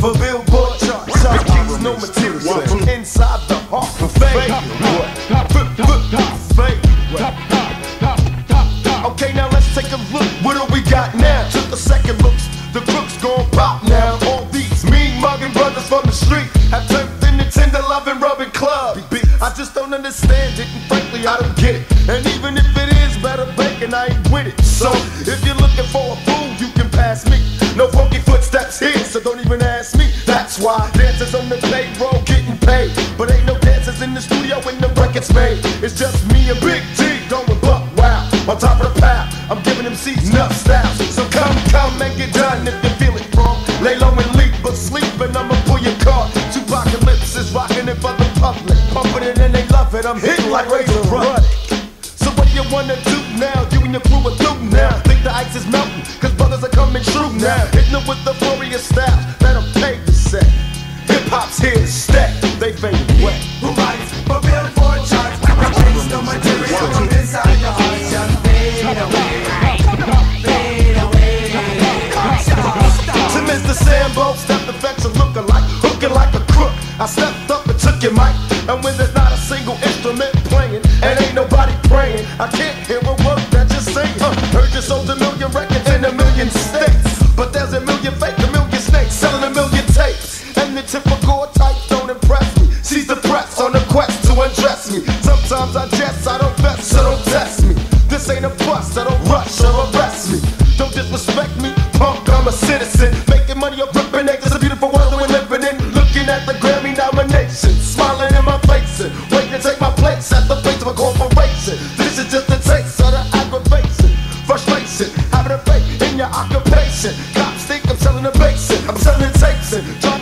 for Billboard charts. Side G's no material from inside the heart for fame. Okay, now let's take a look. What do we got now? Took the second looks. The crooks gon' pop now. All these mean mugging brothers from the street have turned into tender loving rubbing club. I just don't understand it, and frankly, I don't get it. And even if it is better bacon, I ain't with it. So the record's made. It's just me and Big T going buck wow. On top of the pile, I'm giving them seats enough styles. So come, come and get done if you feel it wrong. Lay low and leap, but sleep and I'ma pull your card. 2Pacalypse is rocking it for the public. Pumping it and they love it. I'm hitting like Razor Ruddock. So what you wanna do now? You and your crew are through now. Think the ice is melting, cause brothers are coming true now. Hitting them with the I stepped up and took your mic, and when there's not a single instrument playing, and ain't nobody praying, I can't hear a word that you're saying. Uh, heard you sold a million records in a million states, but there's a million fake, a million snakes selling a million tapes, and the typical type don't impress me. She's depressed on a quest to undress me. Sometimes I jest, I don't vest, so don't test me. This ain't a bust, I don't rush or arrest me. Don't disrespect me, punk, I'm a citizen. I'm selling a basin, I'm selling tapes and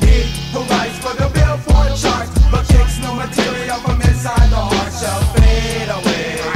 He who for the bill Billboard charts, but takes no material from inside the heart shall fade away.